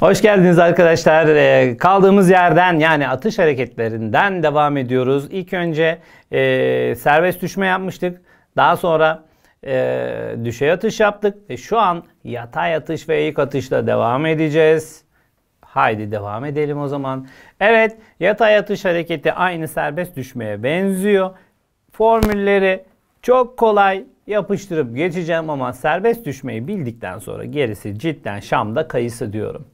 Hoş geldiniz arkadaşlar. Ee, kaldığımız yerden yani atış hareketlerinden devam ediyoruz. İlk önce e, serbest düşme yapmıştık. Daha sonra e, düşey atış yaptık. Ve şu an yatay atış ve ilk atışla devam edeceğiz. Haydi devam edelim o zaman. Evet yatay atış hareketi aynı serbest düşmeye benziyor. Formülleri çok kolay yapıştırıp geçeceğim ama serbest düşmeyi bildikten sonra gerisi cidden Şam'da kayısı diyorum.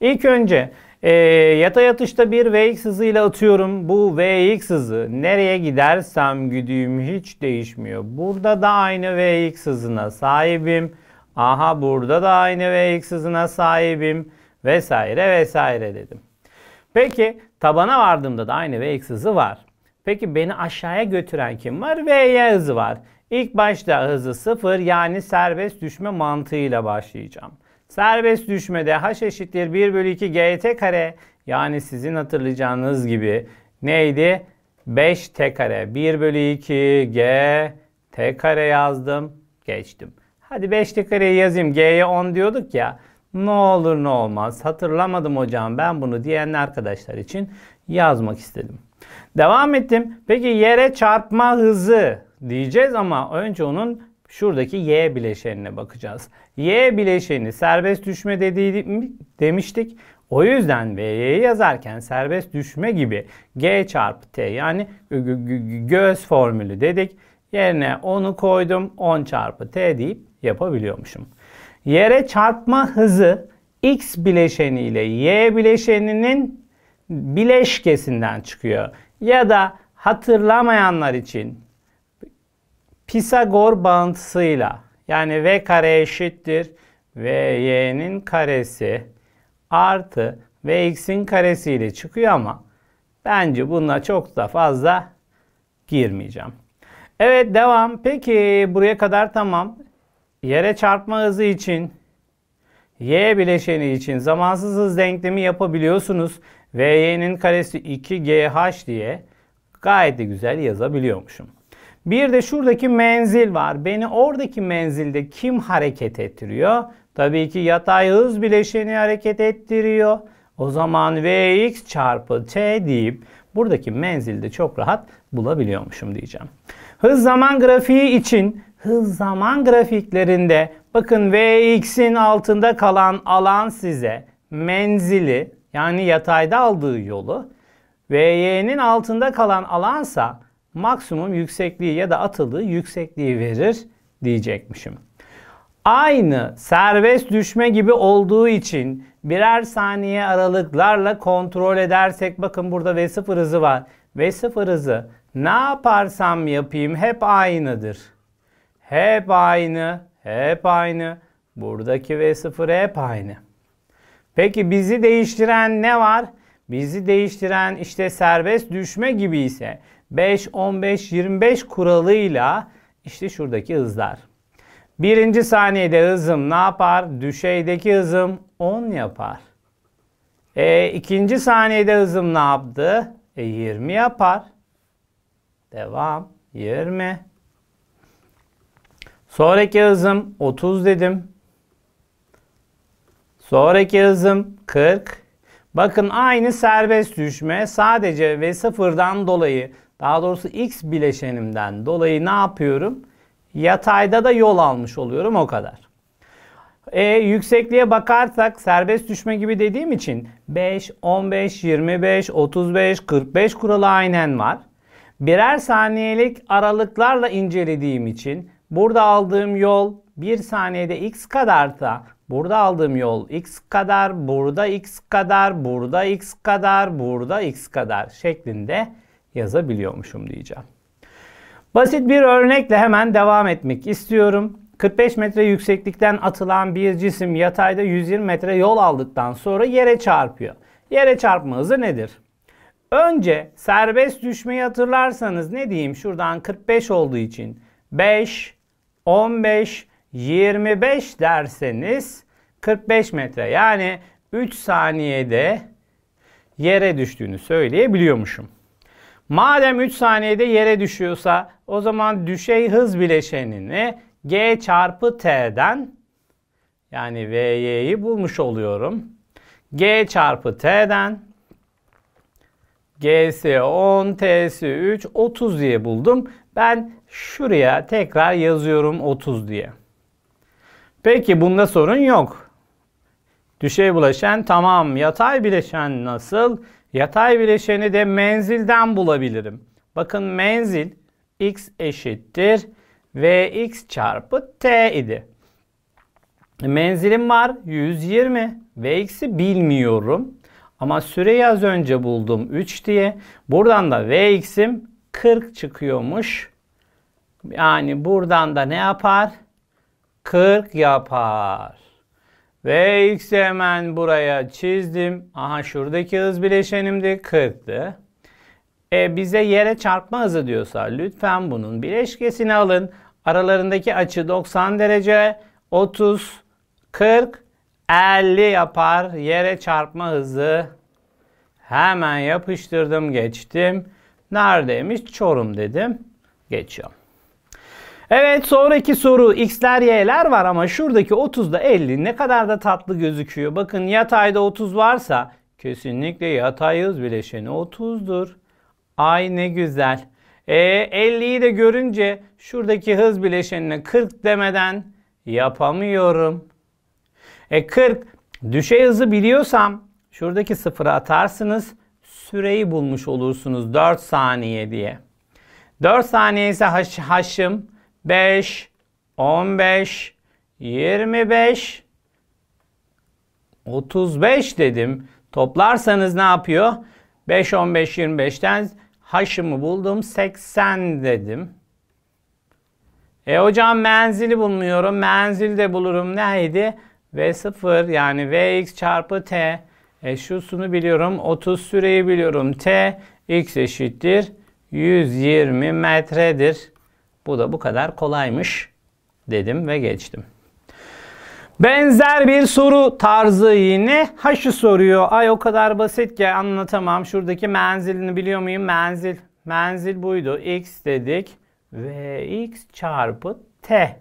İlk önce e, yatay atışta bir Vx hızıyla atıyorum. Bu Vx hızı nereye gidersem gideyim hiç değişmiyor. Burada da aynı Vx hızına sahibim. Aha burada da aynı Vx hızına sahibim. Vesaire vesaire dedim. Peki tabana vardığımda da aynı Vx hızı var. Peki beni aşağıya götüren kim var? Vy hızı var. İlk başta hızı 0 yani serbest düşme mantığıyla başlayacağım. Serbest düşmede h eşittir 1 bölü 2 gt kare yani sizin hatırlayacağınız gibi neydi? 5 t kare 1 bölü 2 g t kare yazdım geçtim. Hadi 5 t kareyi yazayım g'ye 10 diyorduk ya ne olur ne olmaz hatırlamadım hocam ben bunu diyen arkadaşlar için yazmak istedim. Devam ettim. Peki yere çarpma hızı diyeceğiz ama önce onun şuradaki y bileşenine bakacağız. Y bileşeni serbest düşme dediği, demiştik. O yüzden V'yi yazarken serbest düşme gibi G çarpı T yani göz formülü dedik. Yerine onu koydum 10 çarpı T deyip yapabiliyormuşum. Yere çarpma hızı X bileşeni ile Y bileşeninin bileşkesinden çıkıyor. Ya da hatırlamayanlar için Pisagor bağıntısıyla yani v kare eşittir vy'nin karesi artı vx'in karesi ile çıkıyor ama bence buna çok da fazla girmeyeceğim. Evet devam. Peki buraya kadar tamam. Yere çarpma hızı için y bileşeni için zamansız hız denklemi yapabiliyorsunuz. Vy'nin karesi 2gh diye gayet de güzel yazabiliyormuşum. Bir de şuradaki menzil var. Beni oradaki menzilde kim hareket ettiriyor? Tabii ki yatay hız bileşeni hareket ettiriyor. O zaman Vx çarpı t deyip buradaki menzilde çok rahat bulabiliyormuşum diyeceğim. Hız zaman grafiği için hız zaman grafiklerinde bakın Vx'in altında kalan alan size menzili yani yatayda aldığı yolu Vy'nin altında kalan alansa maksimum yüksekliği ya da atıldığı yüksekliği verir diyecekmişim. Aynı serbest düşme gibi olduğu için birer saniye aralıklarla kontrol edersek bakın burada V0 hızı var. V0 hızı ne yaparsam yapayım hep aynıdır. Hep aynı, hep aynı. Buradaki V0 hep aynı. Peki bizi değiştiren ne var? Bizi değiştiren işte serbest düşme gibi ise 5, 15, 25 kuralıyla işte şuradaki hızlar. Birinci saniyede hızım ne yapar? Düşeydeki hızım 10 yapar. E, ikinci saniyede hızım ne yaptı? E, 20 yapar. Devam. 20. Sonraki hızım 30 dedim. Sonraki hızım 40. Bakın aynı serbest düşme sadece ve sıfırdan dolayı daha doğrusu x bileşenimden dolayı ne yapıyorum? Yatayda da yol almış oluyorum o kadar. E, yüksekliğe bakarsak serbest düşme gibi dediğim için 5, 15, 25, 35, 45 kuralı aynen var. Birer saniyelik aralıklarla incelediğim için burada aldığım yol 1 saniyede x kadarsa burada aldığım yol x kadar, burada x kadar, burada x kadar, burada x kadar şeklinde yazabiliyormuşum diyeceğim. Basit bir örnekle hemen devam etmek istiyorum. 45 metre yükseklikten atılan bir cisim yatayda 120 metre yol aldıktan sonra yere çarpıyor. Yere çarpma hızı nedir? Önce serbest düşmeyi hatırlarsanız ne diyeyim şuradan 45 olduğu için 5, 15, 25 derseniz 45 metre yani 3 saniyede yere düştüğünü söyleyebiliyormuşum. Madem 3 saniyede yere düşüyorsa o zaman düşey hız bileşenini g çarpı t'den yani vy'yi bulmuş oluyorum. G çarpı T'den G'si 10, T'si 3, 30 diye buldum. Ben şuraya tekrar yazıyorum 30 diye. Peki bunda sorun yok. Düşey bileşen tamam. Yatay bileşen nasıl? Yatay bileşeni de menzilden bulabilirim. Bakın menzil x eşittir vx çarpı t idi. Menzilim var 120. Vx'i bilmiyorum. Ama süreyi az önce buldum 3 diye. Buradan da Vx'im 40 çıkıyormuş. Yani buradan da ne yapar? 40 yapar. Vx'i hemen buraya çizdim. Aha şuradaki hız bileşenimdi 40'tı. E bize yere çarpma hızı diyorsa lütfen bunun bileşkesini alın. Aralarındaki açı 90 derece 30 40 50 yapar. Yere çarpma hızı hemen yapıştırdım geçtim. Neredeymiş? Çorum dedim. Geçiyorum. Evet sonraki soru x'ler y'ler var ama şuradaki 30'da 50 ne kadar da tatlı gözüküyor. Bakın yatayda 30 varsa kesinlikle yatay hız bileşeni 30'dur. Ay ne güzel. E 50'yi de görünce şuradaki hız bileşenine 40 demeden yapamıyorum. E 40 düşey hızı biliyorsam şuradaki sıfırı atarsınız. Süreyi bulmuş olursunuz 4 saniye diye. 4 saniye ise haş, haşım 5, 15, 25, 35 dedim. Toplarsanız ne yapıyor? 5, 15, 25'ten haşımı buldum. 80 dedim. E hocam menzili bulmuyorum. Menzil de bulurum. Neydi? V0 yani Vx çarpı T. E şusunu biliyorum. 30 süreyi biliyorum. T x eşittir. 120 metredir. Bu da bu kadar kolaymış dedim ve geçtim. Benzer bir soru tarzı yine H'ı soruyor. Ay o kadar basit ki anlatamam. Şuradaki menzilini biliyor muyum? Menzil. Menzil buydu. X dedik. Ve X çarpı T.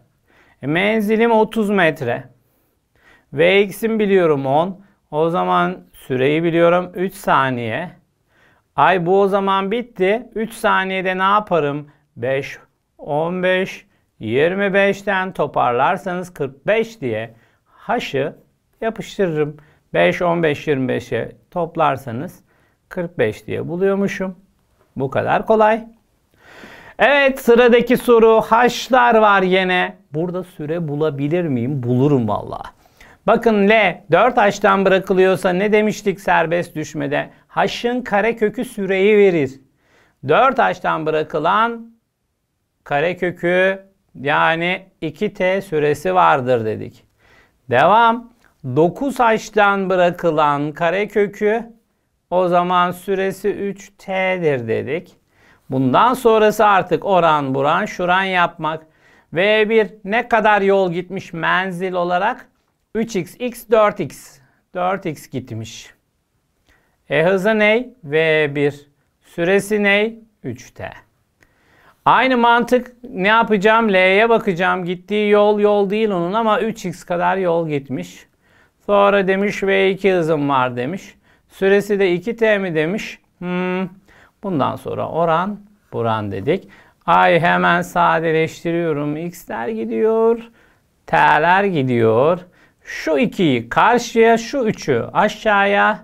E, menzilim 30 metre. Vx'im biliyorum 10. O zaman süreyi biliyorum 3 saniye. Ay bu o zaman bitti. 3 saniyede ne yaparım? 5, 15, 25'ten toparlarsanız 45 diye haşı yapıştırırım. 5, 15, 25'e toplarsanız 45 diye buluyormuşum. Bu kadar kolay. Evet sıradaki soru haşlar var yine. Burada süre bulabilir miyim? Bulurum valla. Bakın L 4 haştan bırakılıyorsa ne demiştik serbest düşmede? Haşın karekökü süreyi verir. 4 haştan bırakılan karekökü yani 2t süresi vardır dedik. Devam. 9 haştan bırakılan karekökü o zaman süresi 3t'dir dedik. Bundan sonrası artık oran buran şuran yapmak. V1 ne kadar yol gitmiş menzil olarak? 3x, x 4x. 4x gitmiş. E hızı ne? V1. Süresi ne? 3t. Aynı mantık ne yapacağım? L'ye bakacağım. Gittiği yol yol değil onun ama 3x kadar yol gitmiş. Sonra demiş V2 hızım var demiş. Süresi de 2t mi demiş. Hmm. Bundan sonra oran buran dedik. Ay hemen sadeleştiriyorum. X'ler gidiyor. T'ler gidiyor. Şu 2'yi karşıya şu 3'ü aşağıya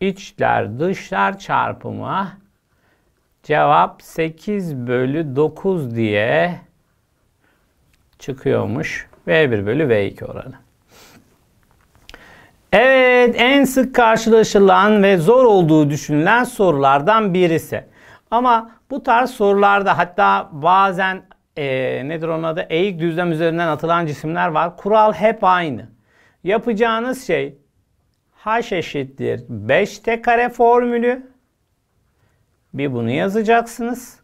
içler dışlar çarpımı cevap 8 bölü 9 diye çıkıyormuş. V1 bölü V2 oranı. Evet en sık karşılaşılan ve zor olduğu düşünülen sorulardan birisi. Ama bu tarz sorularda hatta bazen e, nedir onun adı eğik düzlem üzerinden atılan cisimler var. Kural hep aynı. Yapacağınız şey h eşittir 5t kare formülü. Bir bunu yazacaksınız.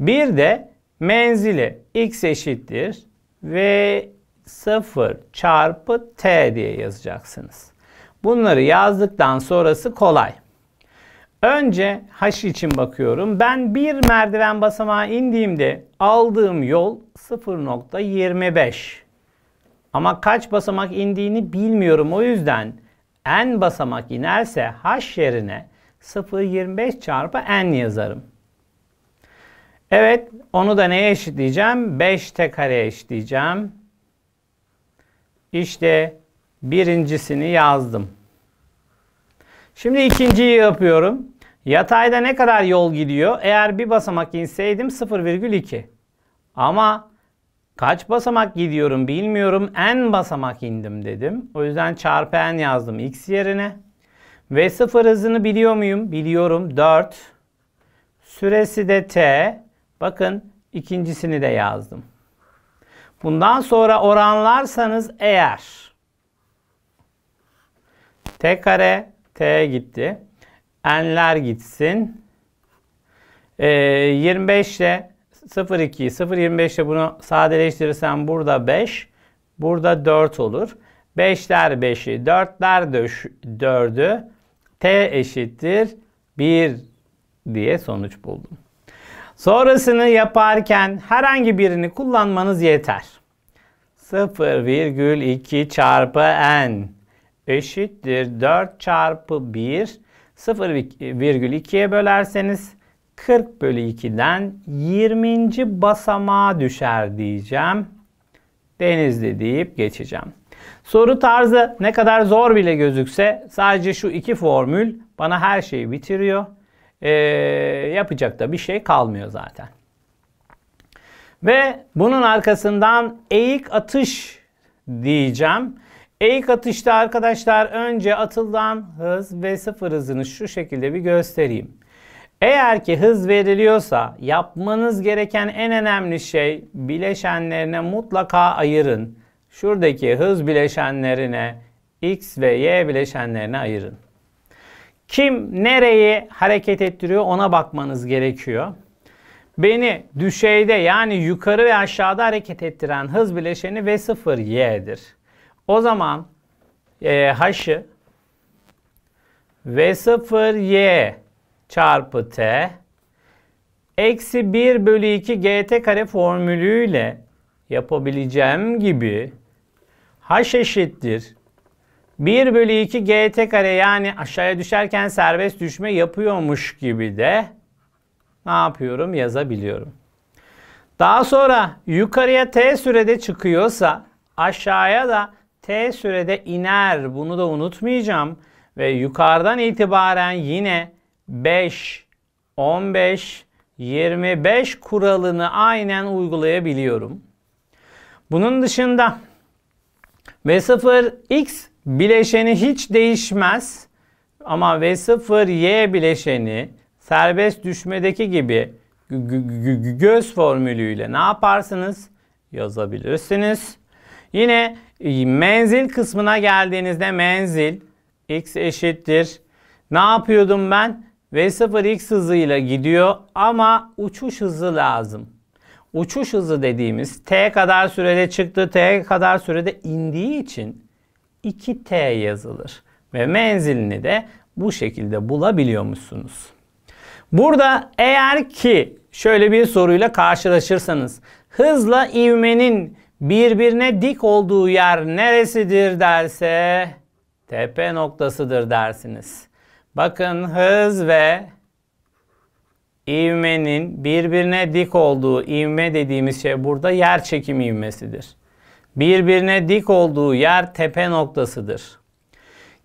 Bir de menzili x eşittir v 0 çarpı t diye yazacaksınız. Bunları yazdıktan sonrası kolay. Önce h için bakıyorum. Ben bir merdiven basamağı indiğimde aldığım yol 0.25. Ama kaç basamak indiğini bilmiyorum. O yüzden n basamak inerse h yerine 0.25 çarpı n yazarım. Evet onu da neye eşitleyeceğim? 5t kareye eşitleyeceğim. İşte birincisini yazdım. Şimdi ikinciyi yapıyorum. Yatayda ne kadar yol gidiyor? Eğer bir basamak inseydim 0,2. Ama kaç basamak gidiyorum bilmiyorum. N basamak indim dedim. O yüzden çarpı n yazdım x yerine. Ve sıfır hızını biliyor muyum? Biliyorum. 4. Süresi de t. Bakın ikincisini de yazdım. Bundan sonra oranlarsanız eğer t kare t gitti. n'ler gitsin. Ee, 25 ile 0,2, 0,25 ile bunu sadeleştirirsem burada 5, burada 4 olur. 5'ler 5'i, 4'ler 4'ü, t eşittir 1 diye sonuç buldum. Sonrasını yaparken herhangi birini kullanmanız yeter. 0,2 çarpı n eşittir 4 çarpı 1 0,2'ye bölerseniz 40 bölü 2'den 20. basamağa düşer diyeceğim. Denizli deyip geçeceğim. Soru tarzı ne kadar zor bile gözükse sadece şu iki formül bana her şeyi bitiriyor. Ee, yapacak da bir şey kalmıyor zaten. Ve bunun arkasından eğik atış diyeceğim. Eğik atışta arkadaşlar önce atılan hız ve sıfır hızını şu şekilde bir göstereyim. Eğer ki hız veriliyorsa yapmanız gereken en önemli şey bileşenlerine mutlaka ayırın. Şuradaki hız bileşenlerine x ve y bileşenlerine ayırın. Kim nereyi hareket ettiriyor ona bakmanız gerekiyor. Beni düşeyde yani yukarı ve aşağıda hareket ettiren hız bileşeni V0 y'dir. O zaman e, h'ı V0 y çarpı t eksi 1 bölü 2 gt kare formülüyle yapabileceğim gibi h eşittir 1 bölü 2 gt kare yani aşağıya düşerken serbest düşme yapıyormuş gibi de ne yapıyorum yazabiliyorum. Daha sonra yukarıya t sürede çıkıyorsa aşağıya da t sürede iner. Bunu da unutmayacağım. Ve yukarıdan itibaren yine 5, 15, 25 kuralını aynen uygulayabiliyorum. Bunun dışında V0 x bileşeni hiç değişmez. Ama V0 y bileşeni serbest düşmedeki gibi göz formülüyle ne yaparsınız? Yazabilirsiniz. Yine e, menzil kısmına geldiğinizde menzil x eşittir. Ne yapıyordum ben? V0 x hızıyla gidiyor ama uçuş hızı lazım. Uçuş hızı dediğimiz t kadar sürede çıktı, t kadar sürede indiği için 2t yazılır. Ve menzilini de bu şekilde bulabiliyormuşsunuz. Burada eğer ki şöyle bir soruyla karşılaşırsanız hızla ivmenin birbirine dik olduğu yer neresidir derse tepe noktasıdır dersiniz. Bakın hız ve ivmenin birbirine dik olduğu ivme dediğimiz şey burada yer çekimi ivmesidir. Birbirine dik olduğu yer tepe noktasıdır.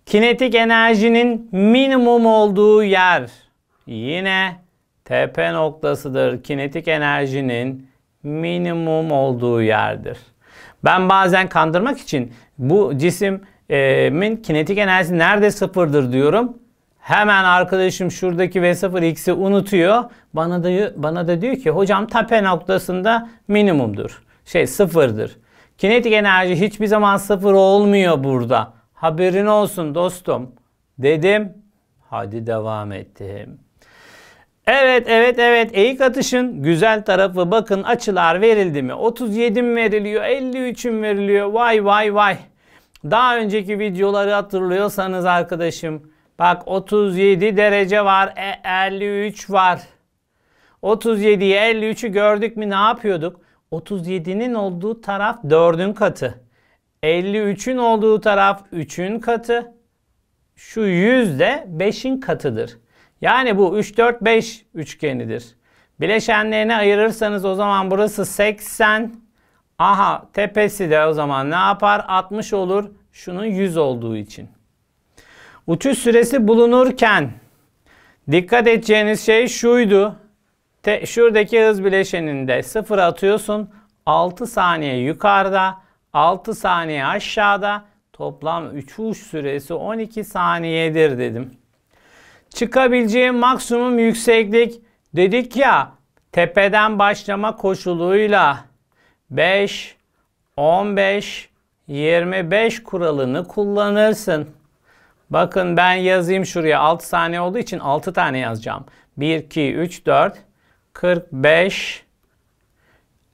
Kinetik enerjinin minimum olduğu yer yine tepe noktasıdır. Kinetik enerjinin minimum olduğu yerdir. Ben bazen kandırmak için bu cismin kinetik enerjisi nerede sıfırdır diyorum. Hemen arkadaşım şuradaki V0 x'i unutuyor. Bana da bana da diyor ki hocam tepe noktasında minimumdur. Şey sıfırdır. Kinetik enerji hiçbir zaman sıfır olmuyor burada. Haberin olsun dostum. Dedim. Hadi devam ettim. Evet evet evet eğik atışın güzel tarafı bakın açılar verildi mi? 37 mi veriliyor 53 mi veriliyor vay vay vay. Daha önceki videoları hatırlıyorsanız arkadaşım bak 37 derece var 53 e, var. 37'yi 53'ü gördük mü ne yapıyorduk? 37'nin olduğu taraf 4'ün katı. 53'ün olduğu taraf 3'ün katı. Şu 100 de 5'in katıdır. Yani bu 3, 4, 5 üçgenidir. Bileşenlerini ayırırsanız o zaman burası 80. Aha tepesi de o zaman ne yapar? 60 olur. Şunun 100 olduğu için. Uçuş süresi bulunurken dikkat edeceğiniz şey şuydu. Te, şuradaki hız bileşeninde 0 atıyorsun. 6 saniye yukarıda, 6 saniye aşağıda. Toplam uçuş süresi 12 saniyedir dedim. Çıkabileceğim maksimum yükseklik dedik ya tepeden başlama koşuluyla 5, 15, 25 kuralını kullanırsın. Bakın ben yazayım şuraya 6 saniye olduğu için 6 tane yazacağım. 1, 2, 3, 4, 45,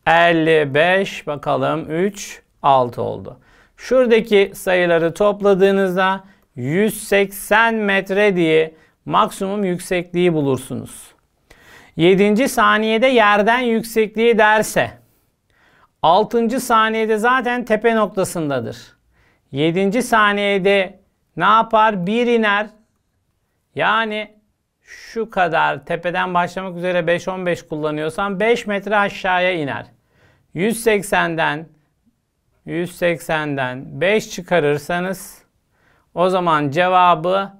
55 bakalım 3, 6 oldu. Şuradaki sayıları topladığınızda 180 metre diye maksimum yüksekliği bulursunuz. 7. saniyede yerden yüksekliği derse 6. saniyede zaten tepe noktasındadır. 7. saniyede ne yapar? 1 iner. Yani şu kadar tepeden başlamak üzere 5-15 kullanıyorsan 5 metre aşağıya iner. 180'den 180'den 5 çıkarırsanız o zaman cevabı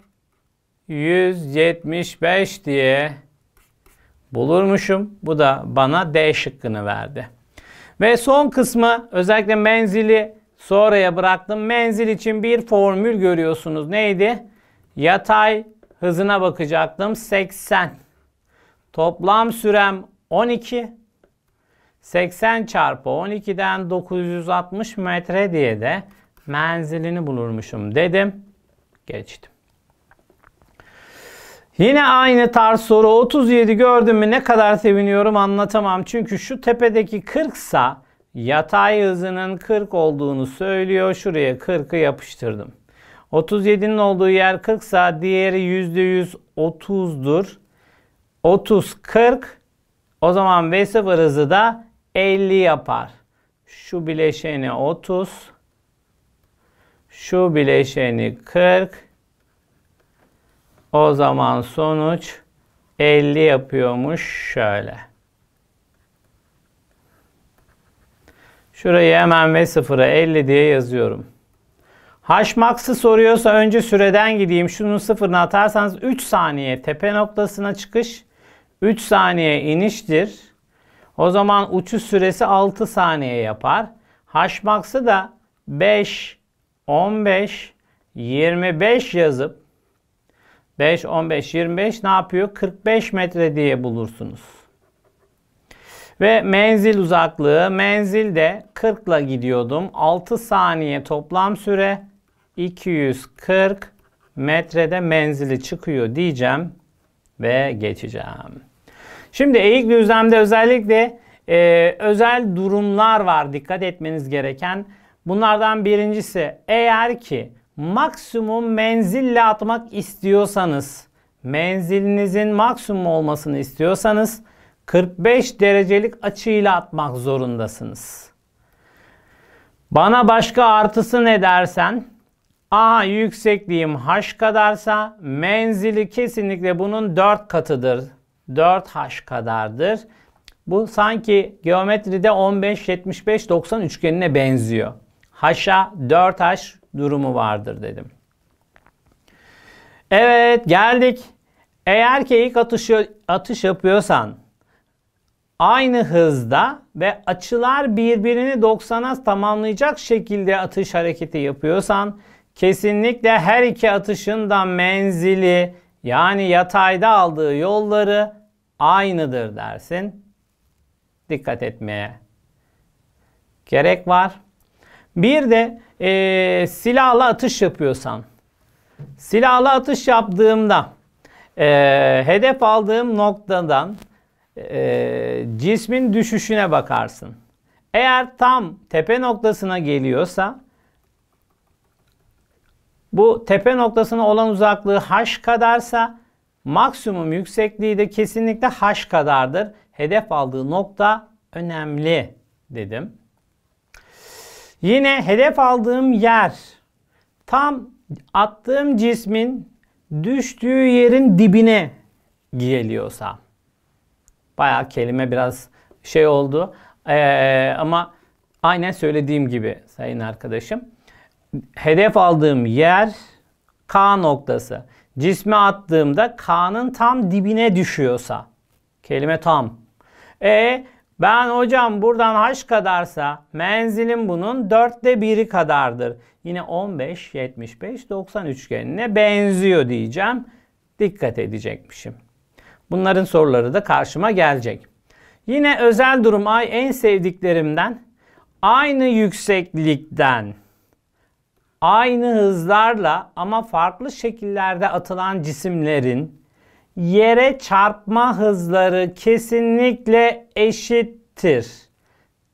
175 diye bulurmuşum. Bu da bana D şıkkını verdi. Ve son kısmı özellikle menzili sonraya bıraktım. Menzil için bir formül görüyorsunuz. Neydi? Yatay hızına bakacaktım. 80. Toplam sürem 12. 80 çarpı 12'den 960 metre diye de menzilini bulurmuşum dedim. Geçtim. Yine aynı tarz soru 37 gördüm mü ne kadar seviniyorum anlatamam. Çünkü şu tepedeki 40 sa yatay hızının 40 olduğunu söylüyor. Şuraya 40'ı yapıştırdım. 37'nin olduğu yer 40 sa diğeri %100 30'dur. 30 40 o zaman V0 hızı da 50 yapar. Şu bileşeni 30 şu bileşeni 40 o zaman sonuç 50 yapıyormuş şöyle. Şurayı hemen ve sıfıra 50 diye yazıyorum. Hmax'ı soruyorsa önce süreden gideyim. Şunun sıfırını atarsanız 3 saniye tepe noktasına çıkış, 3 saniye iniştir. O zaman uçuş süresi 6 saniye yapar. Hmax'ı da 5, 15, 25 yazıp 5, 15, 25 ne yapıyor? 45 metre diye bulursunuz. Ve menzil uzaklığı. Menzilde 40 ile gidiyordum. 6 saniye toplam süre 240 metrede menzili çıkıyor diyeceğim ve geçeceğim. Şimdi eğik düzlemde özellikle e, özel durumlar var dikkat etmeniz gereken. Bunlardan birincisi eğer ki maksimum menzille atmak istiyorsanız, menzilinizin maksimum olmasını istiyorsanız 45 derecelik açıyla atmak zorundasınız. Bana başka artısı ne dersen, aha yüksekliğim h kadarsa menzili kesinlikle bunun 4 katıdır. 4h kadardır. Bu sanki geometride 15, 75, 90 üçgenine benziyor. H'a 4h durumu vardır dedim. Evet geldik. Eğer ki ilk atışı, atış yapıyorsan aynı hızda ve açılar birbirini 90'a tamamlayacak şekilde atış hareketi yapıyorsan kesinlikle her iki atışın da menzili yani yatayda aldığı yolları aynıdır dersin. Dikkat etmeye gerek var. Bir de e, silahla atış yapıyorsan, silahla atış yaptığımda e, hedef aldığım noktadan e, cismin düşüşüne bakarsın. Eğer tam tepe noktasına geliyorsa bu tepe noktasına olan uzaklığı h kadarsa maksimum yüksekliği de kesinlikle h kadardır. Hedef aldığı nokta önemli dedim. Yine hedef aldığım yer tam attığım cismin düştüğü yerin dibine geliyorsa. Bayağı kelime biraz şey oldu. Ee, ama aynen söylediğim gibi sayın arkadaşım. Hedef aldığım yer K noktası. Cisme attığımda K'nın tam dibine düşüyorsa. Kelime tam. E ben hocam buradan h kadarsa menzilim bunun dörtte biri kadardır. Yine 15, 75, 90 üçgenine benziyor diyeceğim. Dikkat edecekmişim. Bunların soruları da karşıma gelecek. Yine özel durum ay en sevdiklerimden aynı yükseklikten aynı hızlarla ama farklı şekillerde atılan cisimlerin yere çarpma hızları kesinlikle eşittir.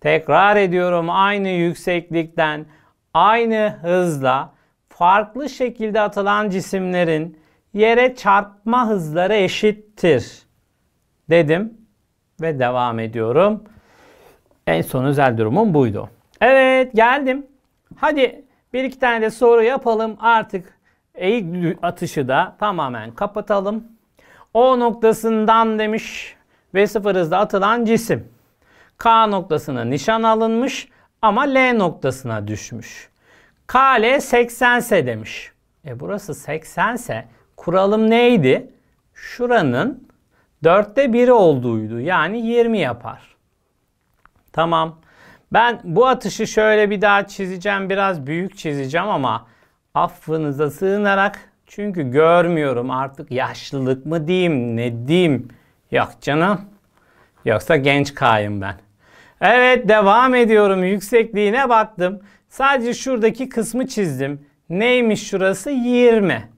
Tekrar ediyorum aynı yükseklikten aynı hızla farklı şekilde atılan cisimlerin yere çarpma hızları eşittir dedim ve devam ediyorum. En son özel durumum buydu. Evet geldim. Hadi bir iki tane de soru yapalım. Artık eğik atışı da tamamen kapatalım. O noktasından demiş ve sıfır hızla atılan cisim. K noktasına nişan alınmış ama L noktasına düşmüş. KL 80 ise demiş. E burası 80 ise kuralım neydi? Şuranın dörtte biri olduğuydu. Yani 20 yapar. Tamam. Ben bu atışı şöyle bir daha çizeceğim. Biraz büyük çizeceğim ama affınıza sığınarak çünkü görmüyorum artık yaşlılık mı diyeyim ne diyeyim. Yok canım. Yoksa genç kayım ben. Evet devam ediyorum. Yüksekliğine baktım. Sadece şuradaki kısmı çizdim. Neymiş şurası? 20.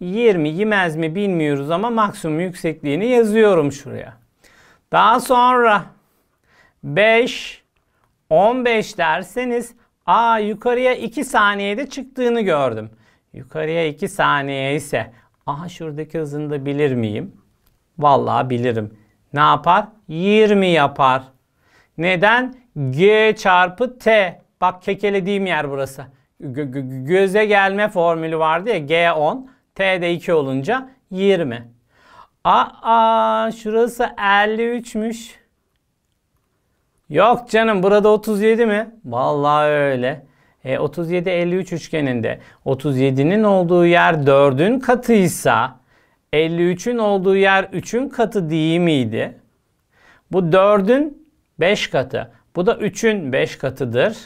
20 yemez mi bilmiyoruz ama maksimum yüksekliğini yazıyorum şuraya. Daha sonra 5 15 derseniz a yukarıya 2 saniyede çıktığını gördüm. Yukarıya 2 saniye ise aha şuradaki hızını da bilir miyim? Vallahi bilirim. Ne yapar? 20 yapar. Neden? G çarpı T. Bak kekelediğim yer burası. G göze gelme formülü vardı ya G10. T'de 2 olunca 20. Aa şurası 53'müş. Yok canım burada 37 mi? Vallahi öyle. E, 37 53 üçgeninde 37'nin olduğu yer 4'ün katıysa 53'ün olduğu yer 3'ün katı değil miydi? Bu 4'ün 5 katı. Bu da 3'ün 5 katıdır.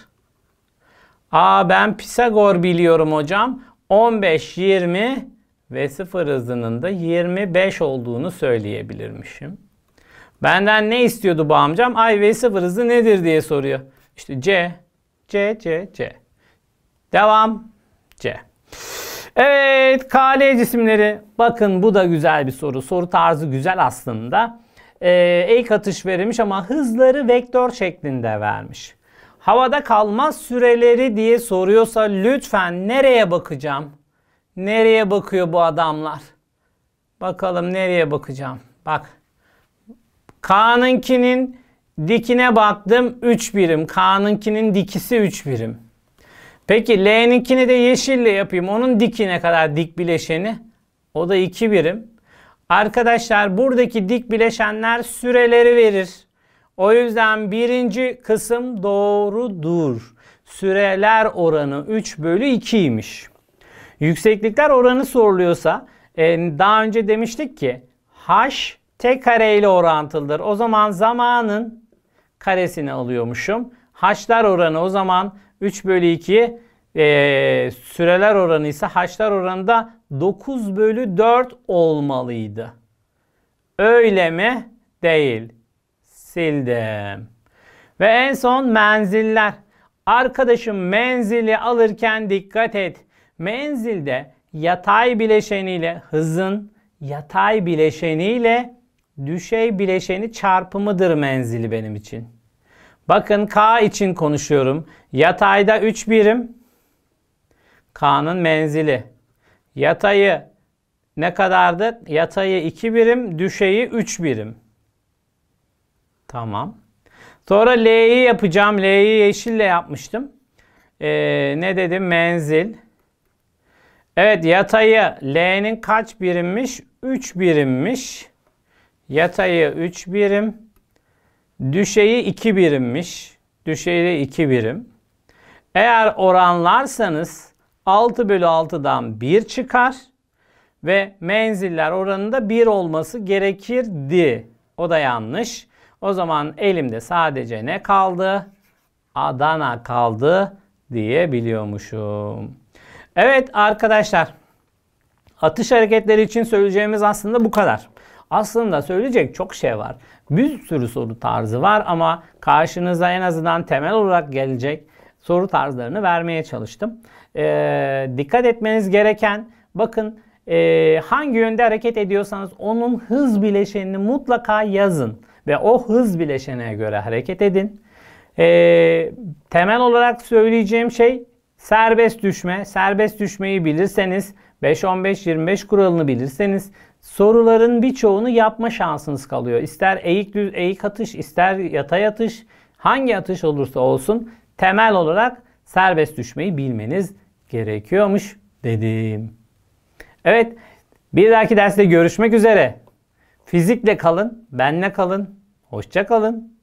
Aa ben Pisagor biliyorum hocam. 15, 20 ve 0 hızının da 25 olduğunu söyleyebilirmişim. Benden ne istiyordu bu amcam? Ay ve 0 hızı nedir diye soruyor. İşte C, C, C, C. Devam. C. Evet, KL cisimleri. Bakın bu da güzel bir soru. Soru tarzı güzel aslında. Ee, ek atış verilmiş ama hızları vektör şeklinde vermiş. Havada kalma süreleri diye soruyorsa lütfen nereye bakacağım? Nereye bakıyor bu adamlar? Bakalım nereye bakacağım? Bak. K'nınkinin dikine baktım 3 birim. K'nınkinin dikisi 3 birim. Peki L'ninkini de yeşille yapayım. Onun dikine kadar dik bileşeni. O da 2 birim. Arkadaşlar buradaki dik bileşenler süreleri verir. O yüzden birinci kısım doğrudur. Süreler oranı 3 bölü 2'ymiş. Yükseklikler oranı soruluyorsa e, daha önce demiştik ki h t kare ile orantılıdır. O zaman zamanın karesini alıyormuşum. H'lar oranı o zaman 3 bölü 2 e, süreler oranı ise h'lar oranı da 9 bölü 4 olmalıydı. Öyle mi? Değil. Sildim. Ve en son menziller. Arkadaşım menzili alırken dikkat et. Menzilde yatay bileşeniyle hızın yatay bileşeniyle düşey bileşeni çarpımıdır menzili benim için. Bakın K için konuşuyorum. Yatayda 3 birim. K'nın menzili. Yatayı ne kadardı? Yatayı 2 birim, düşeyi 3 birim. Tamam. Sonra L'yi yapacağım. L'yi yeşille yapmıştım. Ee, ne dedim? Menzil. Evet yatayı L'nin kaç birimmiş? 3 birimmiş. Yatayı 3 birim. Düşeyi 2 birimmiş. Düşeyi de 2 birim. Eğer oranlarsanız 6 bölü 6'dan 1 çıkar. Ve menziller oranında 1 olması gerekirdi. O da yanlış. O zaman elimde sadece ne kaldı? Adana kaldı diyebiliyormuşum. Evet arkadaşlar. Atış hareketleri için söyleyeceğimiz aslında bu kadar. Aslında söyleyecek çok şey var. Bir sürü soru tarzı var ama karşınıza en azından temel olarak gelecek soru tarzlarını vermeye çalıştım. Ee, dikkat etmeniz gereken bakın e, hangi yönde hareket ediyorsanız onun hız bileşenini mutlaka yazın ve o hız bileşenine göre hareket edin. Ee, temel olarak söyleyeceğim şey serbest düşme. Serbest düşmeyi bilirseniz 5-15-25 kuralını bilirseniz soruların birçoğunu yapma şansınız kalıyor. İster eğik düz eğik atış, ister yatay atış, hangi atış olursa olsun temel olarak serbest düşmeyi bilmeniz gerekiyormuş dedim. Evet, bir dahaki derste görüşmek üzere. Fizikle kalın, benle kalın. Hoşça kalın.